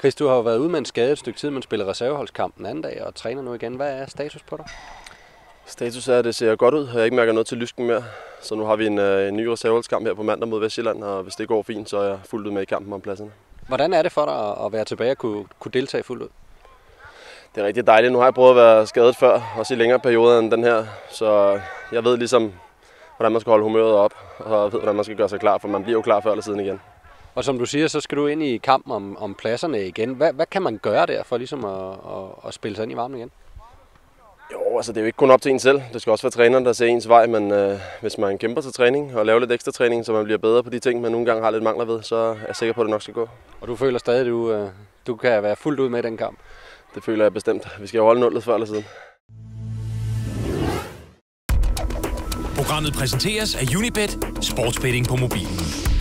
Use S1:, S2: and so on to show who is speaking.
S1: Chris, du har jo været ude med en skade et stykke tid, men spillede reserveholdskamp den anden dag og træner nu igen. Hvad er status på dig?
S2: Status er, at det ser godt ud. Jeg har ikke mærket noget til lysken mere. Så nu har vi en, øh, en ny reserveholdskamp her på mandag mod Vestjylland, og hvis det går fint, så er jeg fuldt ud med i kampen om pladserne.
S1: Hvordan er det for dig at være tilbage og kunne, kunne deltage fuldt ud?
S2: Det er rigtig dejligt. Nu har jeg prøvet at være skadet før, også i længere perioder end den her. Så jeg ved ligesom, hvordan man skal holde humøret op, og ved, hvordan man skal gøre sig klar, for man bliver jo klar før eller siden igen.
S1: Og som du siger, så skal du ind i kampen om, om pladserne igen. Hvad, hvad kan man gøre der for ligesom at, at, at spille sig ind i varmen igen?
S2: Jo, altså det er jo ikke kun op til en selv. Det skal også være træneren, der ser ens vej, men øh, hvis man kæmper til træning og laver lidt ekstra træning, så man bliver bedre på de ting, man nogle gange har lidt mangler ved, så er jeg sikker på, at det nok skal gå.
S1: Og du føler stadig, at du, øh, du kan være fuldt ud med i den kamp?
S2: Det føler jeg bestemt. Vi skal jo holde nullet før eller siden.
S3: Programmet præsenteres af Unibet, sportsbetting på mobilen.